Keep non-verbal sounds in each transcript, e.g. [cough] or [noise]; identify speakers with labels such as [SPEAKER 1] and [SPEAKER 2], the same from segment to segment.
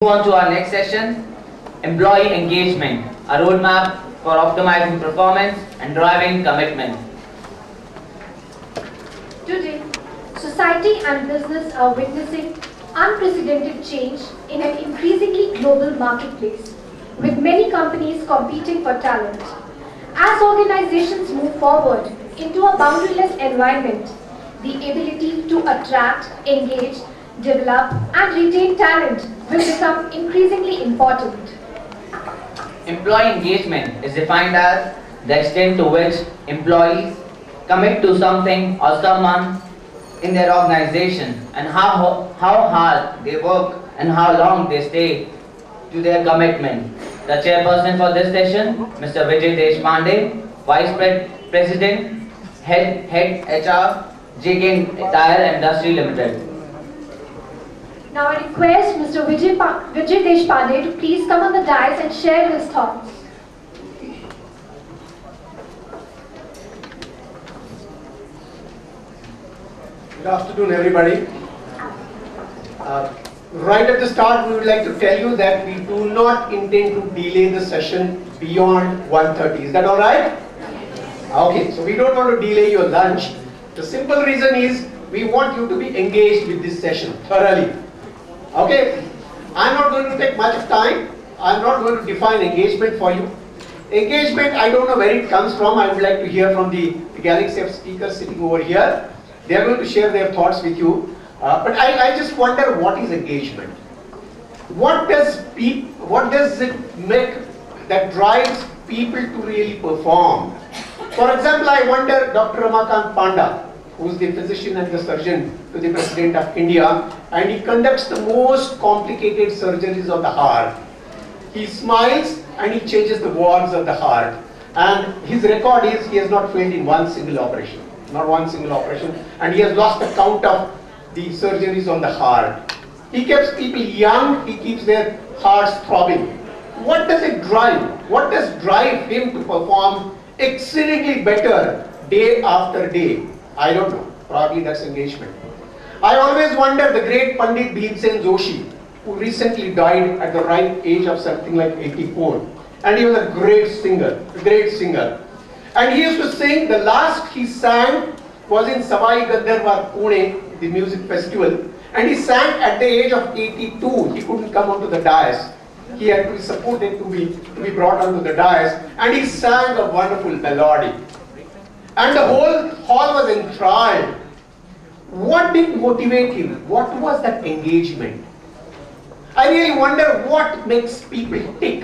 [SPEAKER 1] Move on to our next session, employee engagement, a roadmap for optimizing performance and driving commitment.
[SPEAKER 2] Today, society and business are witnessing unprecedented change in an increasingly global marketplace, with many companies competing for talent. As organizations move forward into a boundaryless environment, the ability to attract, engage, develop, and retain talent will become increasingly important.
[SPEAKER 1] Employee engagement is defined as the extent to which employees commit to something or someone in their organization and how, how hard they work and how long they stay to their commitment. The chairperson for this session, Mr. Vijay Deshpande, Vice Pre- President, Head, Head HR, JK Tyre Industry Limited.
[SPEAKER 2] Now I request Mr. Vijay, pa- Vijay Deshpande to please come on the dais and share his thoughts.
[SPEAKER 3] Good afternoon, everybody. Uh, right at the start, we would like to tell you that we do not intend to delay the session beyond 1.30. Is that all right? Okay, so we don't want to delay your lunch. The simple reason is we want you to be engaged with this session thoroughly. Okay, I'm not going to take much of time. I'm not going to define engagement for you. Engagement, I don't know where it comes from. I would like to hear from the, the galaxy of speakers sitting over here. They are going to share their thoughts with you. Uh, but I, I just wonder what is engagement? What does peop, what does it make that drives people to really perform? For example, I wonder Dr. Ramakant Panda, who is the physician and the surgeon to the President of India, and he conducts the most complicated surgeries of the heart. He smiles and he changes the walls of the heart. And his record is he has not failed in one single operation, not one single operation, and he has lost the count of the surgeries on the heart. He keeps people young, he keeps their hearts throbbing. What does it drive? What does drive him to perform exceedingly better day after day? I don't know. Probably that's engagement. I always wonder the great Pandit Bhimsen Joshi, who recently died at the ripe age of something like 84. And he was a great singer, a great singer. And he used to sing, the last he sang was in Sawai Gandharva Pune, the music festival. And he sang at the age of 82. He couldn't come onto the dais. He had to be supported to be, to be brought onto the dais. And he sang a wonderful melody. And the whole hall was enthralled. What did motivate him? What was that engagement? I really wonder what makes people tick.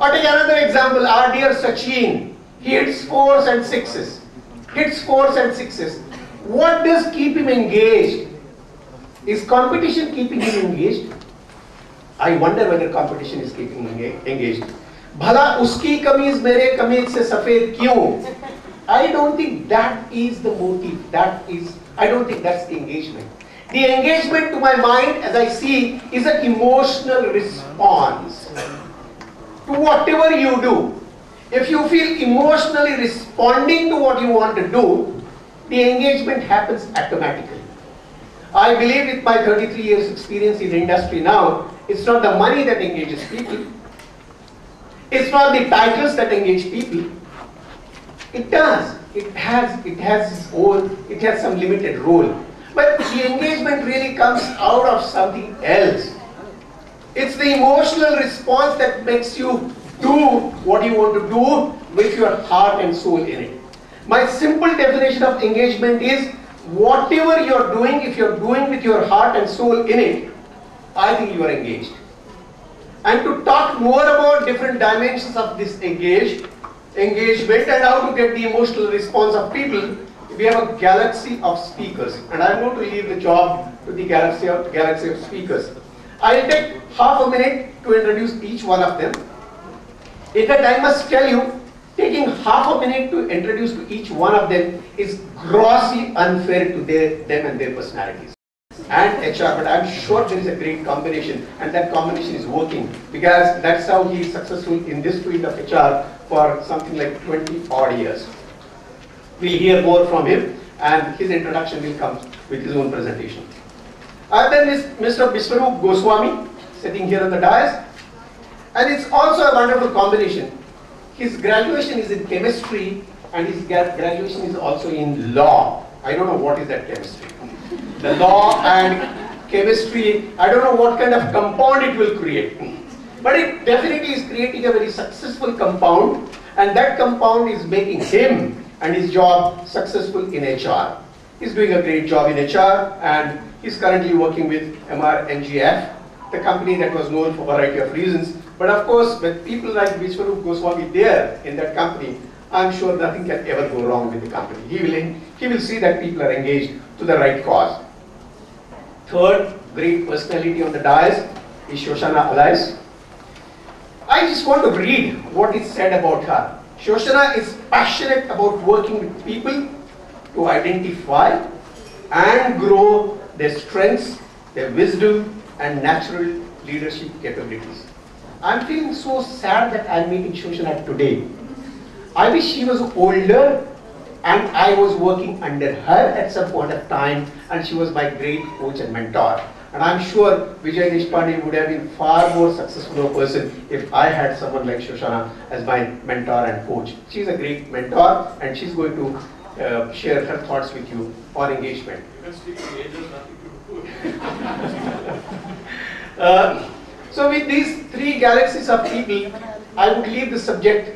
[SPEAKER 3] Or take another example, our dear Sachin. He hits fours and sixes. Hits fours and sixes. What does keep him engaged? Is competition keeping him engaged? I wonder whether competition is keeping him enga- engaged. भला उसकी कमीज मेरे कमीज से सफेद क्यों? I don't think that is the motive. That is, I don't think that's the engagement. The engagement to my mind, as I see, is an emotional response to whatever you do. If you feel emotionally responding to what you want to do, the engagement happens automatically. I believe with my 33 years experience in industry now, it's not the money that engages people. It's not the titles that engage people. It does. It has, it has its own, it has some limited role. But the engagement really comes out of something else. It's the emotional response that makes you do what you want to do with your heart and soul in it. My simple definition of engagement is whatever you're doing, if you're doing with your heart and soul in it, I think you are engaged. And to talk more about different dimensions of this engaged, engagement and how to get the emotional response of people, we have a galaxy of speakers. And I'm going to leave the job to the galaxy of, galaxy of speakers. I'll take half a minute to introduce each one of them. In fact, I must tell you, taking half a minute to introduce to each one of them is grossly unfair to their, them and their personalities. And HR, but I'm sure there is a great combination, and that combination is working because that's how he is successful in this field of HR for something like 20 odd years. We'll hear more from him, and his introduction will come with his own presentation. And then is Mr. Biswarup Goswami, sitting here on the dais. And it's also a wonderful combination. His graduation is in chemistry and his graduation is also in law. I don't know what is that chemistry. The law and chemistry, I don't know what kind of compound it will create. But it definitely is creating a very successful compound and that compound is making him and his job successful in HR. He's doing a great job in HR and he's currently working with MR NGF, the company that was known for a variety of reasons. But of course, with people like Vishwarup Goswami there in that company, I'm sure nothing can ever go wrong with the company. He will, he will see that people are engaged to the right cause. Third great personality on the dais is Shoshana Alice. I just want to read what is said about her. Shoshana is passionate about working with people to identify and grow their strengths, their wisdom, and natural leadership capabilities. I'm feeling so sad that I'm meeting Shoshana today. I wish she was older and I was working under her at some point of time and she was my great coach and mentor. And I'm sure Vijay Deshpande would have been far more successful a person if I had someone like Shoshana as my mentor and coach. She's a great mentor and she's going to uh, share her thoughts with you on engagement. [laughs] uh, so with these three galaxies of people, I would leave the subject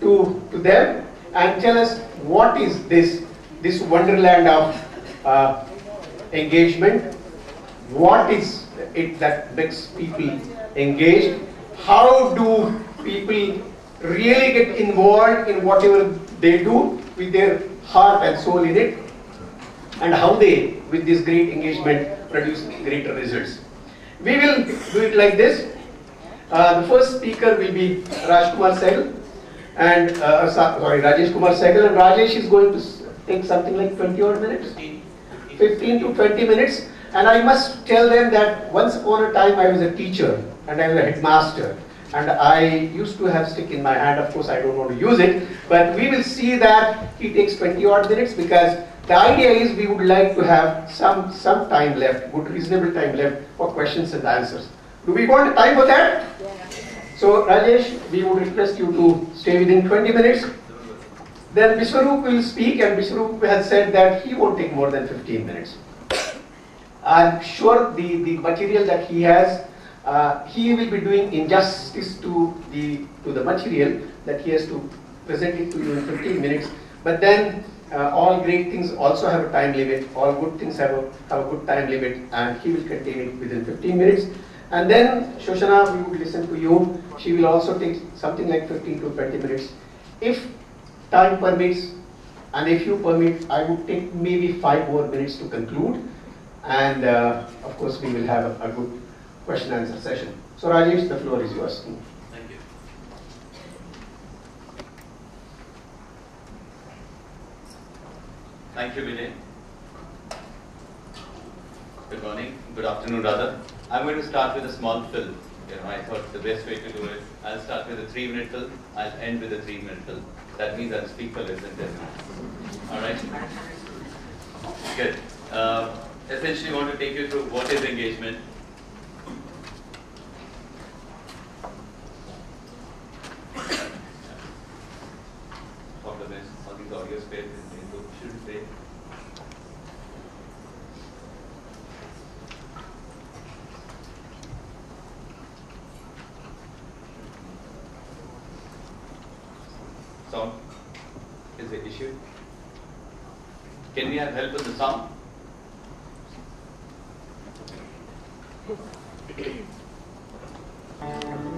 [SPEAKER 3] to, to them and tell us what is this, this wonderland of uh, engagement, what is it that makes people engaged, how do people really get involved in whatever they do with their heart and soul in it, and how they, with this great engagement, produce greater results. We will do it like this. Uh, the first speaker will be Rajkumar Sehgal and uh, sorry, Rajesh Kumar Sehgal and Rajesh is going to take something like 20 odd minutes, 15 to 20 minutes. And I must tell them that once upon a time I was a teacher and I was a headmaster and I used to have stick in my hand. Of course, I don't want to use it, but we will see that he takes 20 odd minutes because the idea is we would like to have some, some time left, good reasonable time left for questions and answers. Do we want time for that? So Rajesh, we would request you to stay within 20 minutes. Then Vishwarup will speak and Vishwarup has said that he won't take more than 15 minutes. I'm sure the, the material that he has, uh, he will be doing injustice to the, to the material that he has to present it to you in 15 minutes. But then uh, all great things also have a time limit, all good things have a, have a good time limit and he will contain it within 15 minutes. And then Shoshana, we would listen to you. She will also take something like 15 to 20 minutes. If time permits, and if you permit, I would take maybe five more minutes to conclude. And uh, of course, we will have a, a good question answer session. So Rajesh, the floor is yours.
[SPEAKER 4] Thank you. Thank you, Vinay. Good morning, good afternoon rather. I'm going to start with a small film. You know, I thought the best way to do it, I'll start with a three minute film, I'll end with a three minute film. That means I'll speak for less than 10 minutes. Alright? Good. Uh, essentially want to take you through what is engagement. Sound is the issue. Can we have help with the sound? Thank you.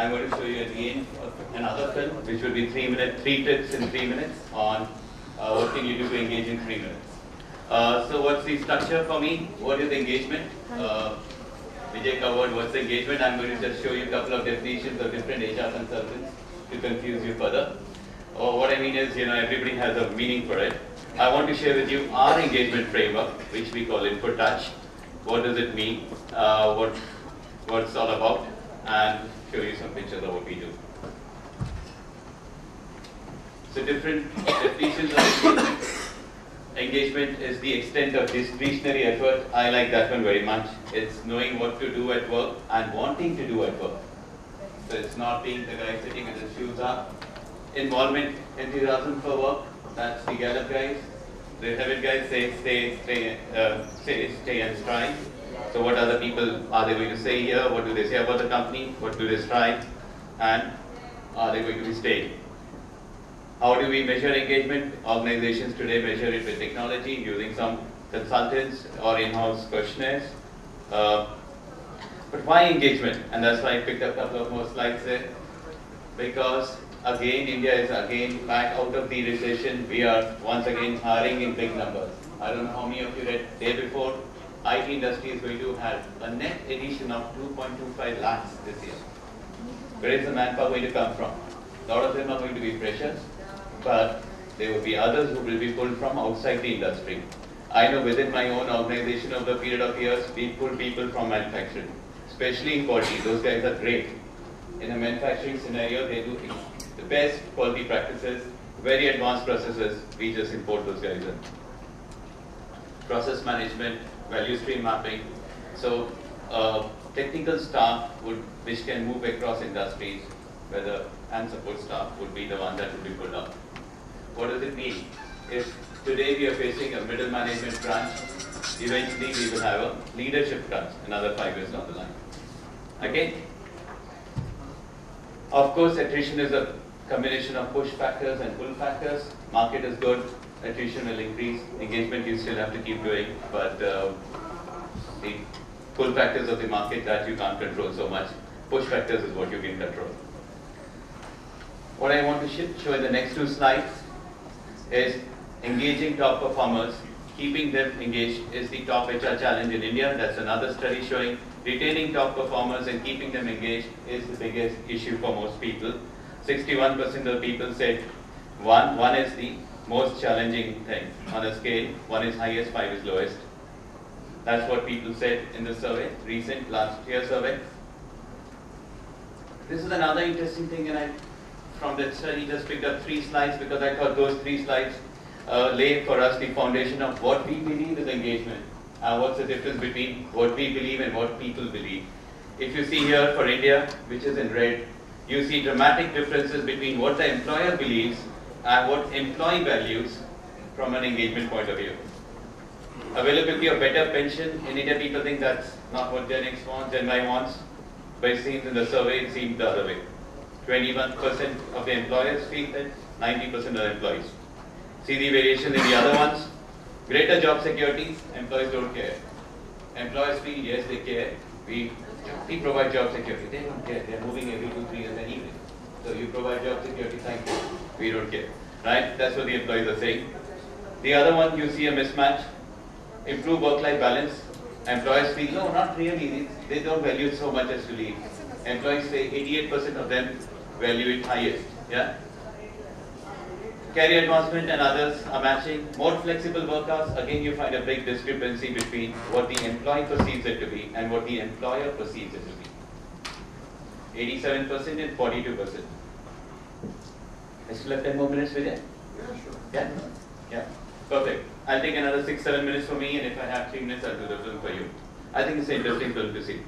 [SPEAKER 4] I'm going to show you again another film, which will be three minutes, three tips in three minutes on uh, what can you do to engage in three minutes. Uh, so what's the structure for me? What is engagement? Uh, Vijay covered what's engagement. I'm going to just show you a couple of definitions of different HR consultants to confuse you further. Or what I mean is, you know, everybody has a meaning for it. I want to share with you our engagement framework, which we call InfoTouch. What does it mean? Uh, what what it's all about, and show you some pictures of what we do. So different definitions of engagement. Engagement is the extent of discretionary effort. I like that one very much. It's knowing what to do at work and wanting to do at work. So it's not being the guy sitting with his shoes up. Involvement, enthusiasm for work. That's the Gallup guys. The Harvard guys say stay, stay, uh, stay, stay and strive. So what other people are they going to say here? What do they say about the company? What do they strive? And are they going to be staying? How do we measure engagement? Organizations today measure it with technology using some consultants or in-house questionnaires. Uh, but why engagement? And that's why I picked up a couple of more slides there. Because again, India is again back out of the recession. We are once again hiring in big numbers. I don't know how many of you read day before. IT industry is going to have a net addition of 2.25 lakhs this year. Where is the manpower going to come from? A lot of them are going to be freshers but there will be others who will be pulled from outside the industry. I know within my own organization over the period of years, we pull people from manufacturing, especially in quality. Those guys are great. In a manufacturing scenario, they do the best quality practices, very advanced processes. We just import those guys in. Process management, value stream mapping. So uh, technical staff would, which can move across industries, whether and support staff would be the one that would be pulled up. What does it mean? If today we are facing a middle management crunch, eventually we will have a leadership crunch another five years down the line. Okay? Of course, attrition is a combination of push factors and pull factors. Market is good, attrition will increase. Engagement you still have to keep doing, but uh, the pull factors of the market that you can't control so much. Push factors is what you can control. What I want to show in the next two slides is engaging top performers, keeping them engaged is the top HR challenge in India. That's another study showing retaining top performers and keeping them engaged is the biggest issue for most people. 61% of people said one, one is the most challenging thing on a scale. One is highest, five is lowest. That's what people said in the survey, recent last year survey. This is another interesting thing, and I from that study just picked up three slides because I thought those three slides uh, lay for us the foundation of what we believe is engagement. Uh, what's the difference between what we believe and what people believe. If you see here for India, which is in red, you see dramatic differences between what the employer believes what employee values from an engagement point of view. Availability of better pension, in India people think that's not what Gen X wants, Gen Y wants, but it seems in the survey it seems the other way. 21% of the employers feel that 90% of the employees. See the variation in the other ones. Greater job security, employees don't care. Employers feel yes, they care. We, we provide job security. They don't care. They're moving every two, three years anyway. So you provide job security, thank you. We don't care. Right? That's what the employees are saying. The other one, you see a mismatch. Improve work-life balance. Employers feel, no, not really. They don't value it so much as to leave. Employees say 88% of them value it highest. Yeah. Career advancement and others are matching. More flexible work hours, again you find a big discrepancy between what the employee perceives it to be and what the employer perceives it to be. 87% and 42%. I still have 10 more minutes with you?
[SPEAKER 3] Yeah, sure.
[SPEAKER 4] Yeah? Yeah. Perfect. I'll take another 6-7 minutes for me and if I have 3 minutes I'll do the film for you. I think it's an interesting film to see.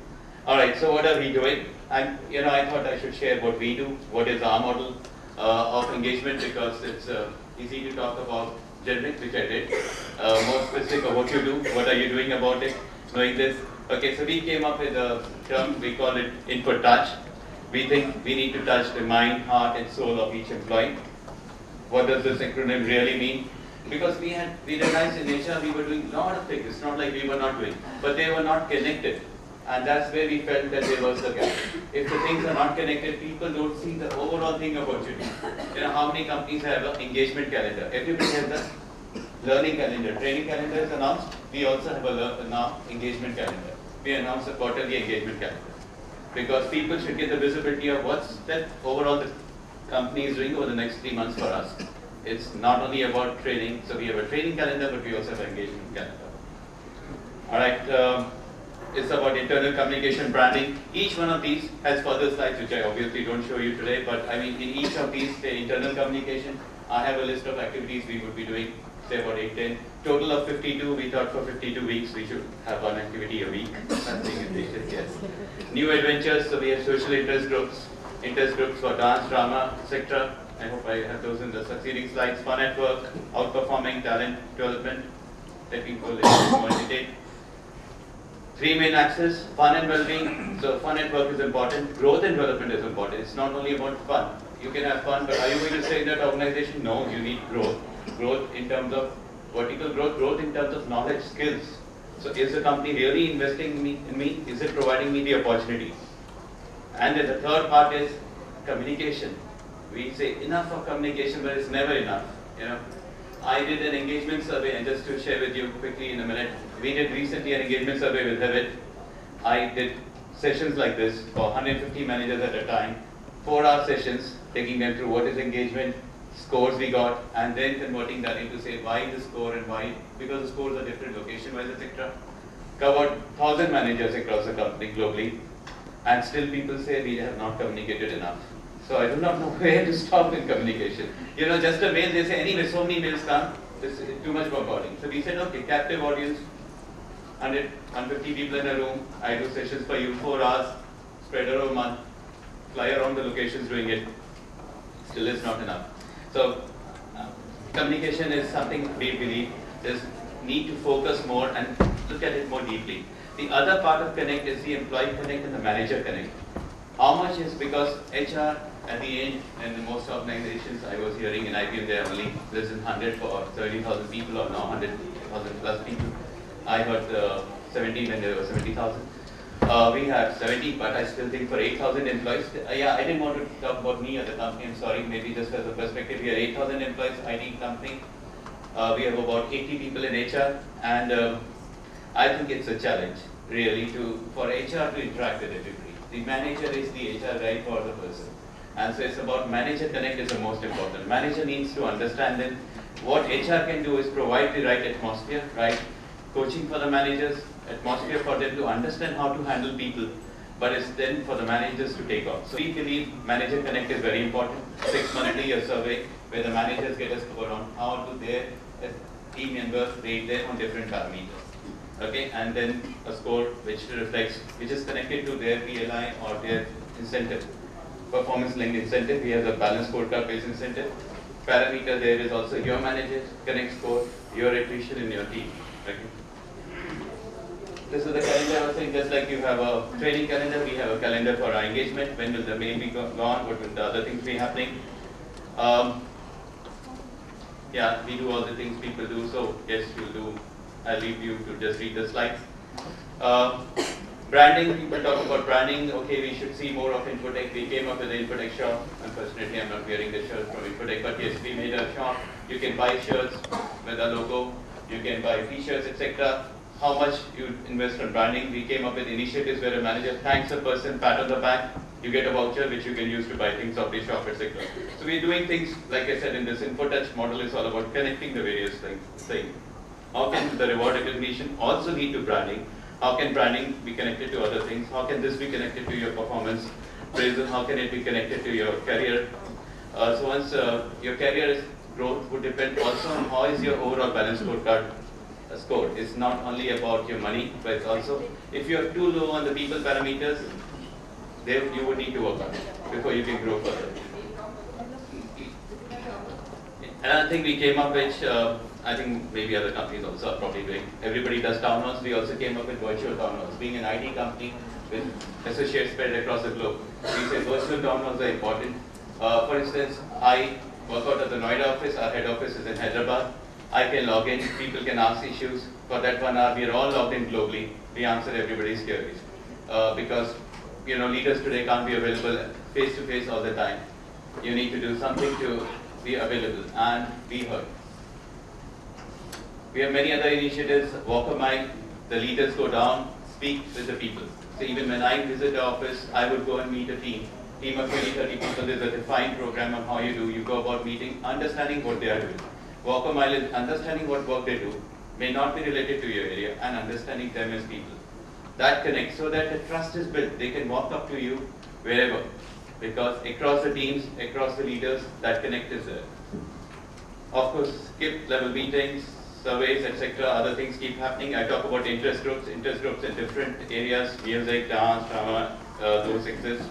[SPEAKER 4] Alright, so what are we doing? I'm, you know, I thought I should share what we do, what is our model uh, of engagement because it's uh, easy to talk about generic, which I did. Uh, more specific of what you do, what are you doing about it, knowing this. Okay, so we came up with a term, we call it InfoTouch. We think we need to touch the mind, heart and soul of each employee. What does this acronym really mean? Because we had, we realized in HR we were doing a lot of things. It's not like we were not doing, but they were not connected. And that's where we felt that there was a gap. If the things are not connected, people don't see the overall thing about you. You know, how many companies have an engagement calendar? Everybody has a learning calendar. Training calendar is announced. We also have a now engagement calendar. We announce a quarterly engagement calendar. Because people should get the visibility of what's that overall the company is doing over the next three months for us. It's not only about training, so we have a training calendar, but we also have an engagement calendar. All right, um, it's about internal communication branding. Each one of these has further slides, which I obviously don't show you today, but I mean, in each of these, the internal communication, I have a list of activities we would be doing, say about 8, 10. Total of 52, we thought for 52 weeks, we should have one activity a week. Something yes. New adventures, so we have social interest groups, interest groups for dance, drama, etc. I hope I have those in the succeeding slides. Fun at work, outperforming, talent development, let me go more. Three main axes, fun and well-being. So fun at work is important. Growth and development is important. It's not only about fun. You can have fun, but are you going to stay in that organization? No, you need growth. Growth in terms of vertical growth, growth in terms of knowledge, skills. So is the company really investing in me? In me? Is it providing me the opportunity? And the third part is communication. We say enough of communication, but it's never enough. You know, I did an engagement survey, and just to share with you quickly in a minute, we did recently an engagement survey with Hewitt. I did sessions like this for 150 managers at a time, four-hour sessions, taking them through what is engagement, scores we got, and then converting that into say why the score and why because the scores are different location-wise, etc. Covered thousand managers across the company globally, and still people say we have not communicated enough. So I do not know [laughs] where to stop in communication. You know, just a mail, they say, anyway, so many mails come, this is too much bombarding. So we said, okay, captive audience, 100, 150 people in a room, I do sessions for you, four hours, spread over a month, fly around the locations doing it. Still is not enough. So uh, communication is something we believe there's need to focus more and look at it more deeply. The other part of Connect is the employee connect and the manager connect. How much is because HR at the end, and most organizations I was hearing in IBM, there are only less than 100 for 30,000 people or now 100,000 plus people. I heard uh, 17 when there were 70,000. Uh, we have 70, but I still think for 8,000 employees, uh, yeah, I didn't want to talk about me as a company, I'm sorry, maybe just as a perspective, we are 8,000 employees, IT company. Uh, we have about 80 people in HR, and um, I think it's a challenge, really, to for HR to interact with everybody. The manager is the HR guy for the person. And so it's about manager connect is the most important. Manager needs to understand that what HR can do is provide the right atmosphere, right coaching for the managers, atmosphere for them to understand how to handle people, but it's then for the managers to take off. So we believe manager connect is very important. Six monthly a survey where the managers get a score on how do their uh, team members rate them on different parameters. Okay, and then a score which reflects, which is connected to their PLI or their incentive, performance linked incentive. We have the balance scorecard based incentive. Parameter there is also your manager connect score, your attrition in your team. Okay. This is the calendar saying, just like you have a training calendar, we have a calendar for our engagement, when will the mail be gone, what will the other things be happening. Um, yeah, we do all the things people do, so yes, you'll do, I'll leave you to just read the slides. Uh, branding, people talk about branding, okay, we should see more of Infotech, we came up with the Infotech shop, unfortunately I'm not wearing the shirt from Infotech, but yes, we made a shop, you can buy shirts with a logo, you can buy t-shirts, etc. How much you invest on branding? We came up with initiatives where a manager thanks a person, pat on the back, you get a voucher which you can use to buy things off the shop, etc. So we're doing things, like I said, in this InfoTouch model is all about connecting the various things. How can the reward recognition also lead to branding? How can branding be connected to other things? How can this be connected to your performance? How can it be connected to your career? Uh, so once uh, your career is growth would depend also on how is your overall balance scorecard scored. It's not only about your money, but it's also if you're too low on the people parameters, there you would need to work on it before you can grow further. Another thing we came up with, uh, I think maybe other companies also are probably doing. Everybody does town halls. We also came up with virtual town halls. Being an IT company with associates spread across the globe, we say virtual town halls are important. Uh, for instance, I work out at the Noida office. Our head office is in Hyderabad. I can log in, people can ask issues. For that one hour, we are all logged in globally. We answer everybody's queries. Uh, because, you know, leaders today can't be available face to face all the time. You need to do something to be available and be heard. We have many other initiatives, walk a mile, the leaders go down, speak with the people. So even when I visit the office, I would go and meet a team. Team of 20, 30 people, there's a defined program on how you do. You go about meeting, understanding what they are doing. Walk a mile is understanding what work they do, may not be related to your area, and understanding them as people. That connects so that the trust is built. They can walk up to you wherever. Because across the teams, across the leaders, that connect is there. Of course, skip level meetings, surveys, etc. Other things keep happening. I talk about interest groups, interest groups in different areas, music, dance, drama, uh, those exist.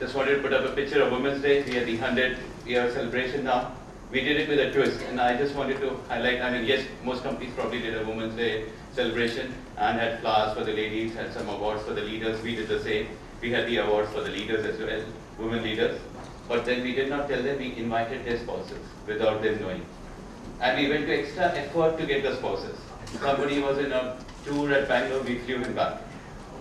[SPEAKER 4] Just wanted to put up a picture of Women's Day. We had the 100 year celebration now. We did it with a twist, and I just wanted to highlight. I mean, yes, most companies probably did a Women's Day celebration and had flowers for the ladies, had some awards for the leaders. We did the same. We had the awards for the leaders as well, women leaders. But then we did not tell them we invited their spouses without them knowing and we went to extra effort to get the spouses. Somebody was in a tour at Bangalore, we flew him back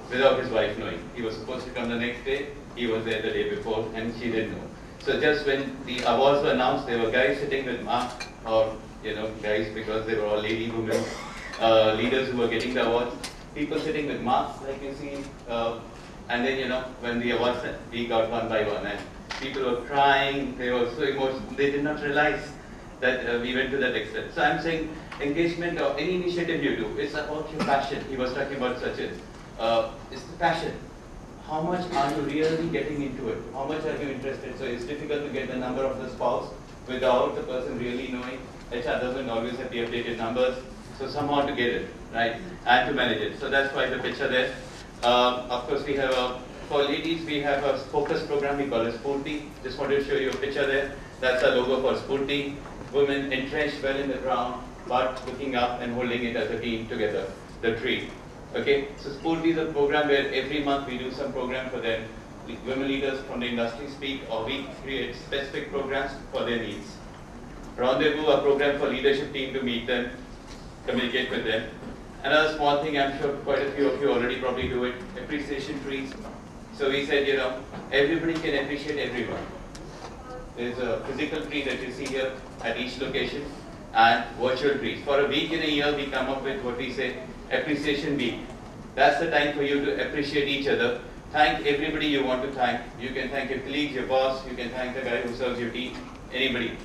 [SPEAKER 4] without his wife knowing. He was supposed to come the next day, he was there the day before, and she didn't know. So just when the awards were announced, there were guys sitting with Mark, or you know, guys because they were all lady women uh, leaders who were getting the awards. People sitting with masks, like you see, uh, and then you know when the awards we got one by one, and people were crying. They were so emotional. They did not realize that uh, we went to that extent. So I'm saying engagement or any initiative you do, it's about your passion. He was talking about such as, uh, it's the passion. How much are you really getting into it? How much are you interested? So it's difficult to get the number of the spouse without the person really knowing. HR doesn't always have the updated numbers. So somehow to get it, right? And to manage it. So that's why the picture there. Uh, of course, we have a, for ladies, we have a focus program we call it Spurti. Just wanted to show you a picture there. That's a logo for Spurti women entrenched well in the ground, but looking up and holding it as a team together, the tree. Okay, so Spurti is a program where every month we do some program for them. Women leaders from the industry speak or we create specific programs for their needs. Rendezvous, a program for leadership team to meet them, communicate with them. Another small thing, I'm sure quite a few of you already probably do it, appreciation trees. So we said, you know, everybody can appreciate everyone. There's a physical tree that you see here at each location and virtual trees. For a week in a year, we come up with what we say appreciation week. That's the time for you to appreciate each other. Thank everybody you want to thank. You can thank your colleagues, your boss, you can thank the guy who serves your tea, anybody.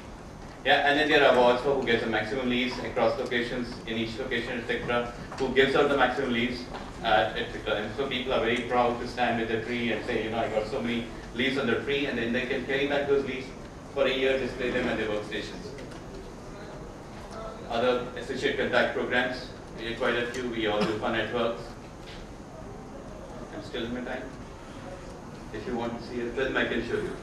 [SPEAKER 4] Yeah, and then there are awards for who gets the maximum leaves across locations, in each location, etc. Who gives out the maximum leaves, uh, etc. And so people are very proud to stand with the tree and say, you know, I got so many leaves on the tree, and then they can carry back those leaves for a year, display them at their workstations. Other associate contact programs, we have quite a few, we all do fun networks. I'm still in my time. If you want to see a film, I can show you.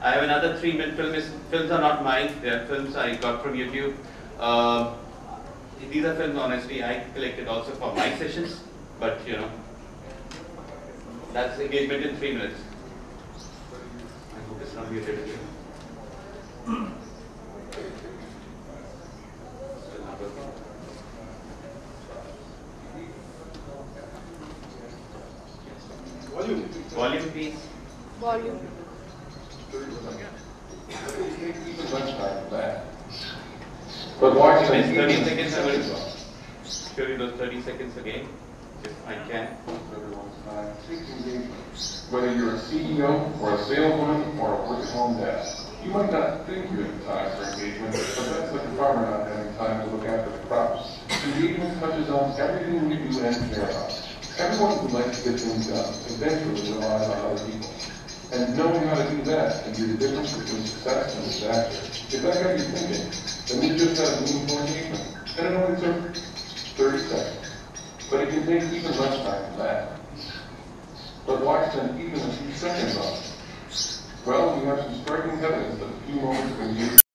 [SPEAKER 4] I have another three-minute film. Films are not mine. They are films I got from YouTube. Uh, these are films, honestly, I collected also for my sessions. But, you know, that's engagement in three minutes. I hope it's not muted.
[SPEAKER 3] Volume.
[SPEAKER 4] Volume, please.
[SPEAKER 5] Volume.
[SPEAKER 6] But watch
[SPEAKER 4] Miss
[SPEAKER 6] them.
[SPEAKER 4] 30 seconds, I will show you those 30 seconds again, if I can.
[SPEAKER 6] Whether you're a CEO or a salesman or a work-at-home dad, you might not think you have time for engagement, but that's like a farmer not having time to look after the crops. Engagement touches on everything we do and care about. Everyone would like to get things uh, done, eventually relies on other people. And knowing how to do that can be the difference between success and disaster. If that got you thinking, then we just had a meaningful engagement. And it only took 30 seconds. But it can take even less time than that. But why spend even a few seconds on it? Well, we have some striking evidence that a few moments can be